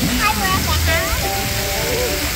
Hi, Rebecca.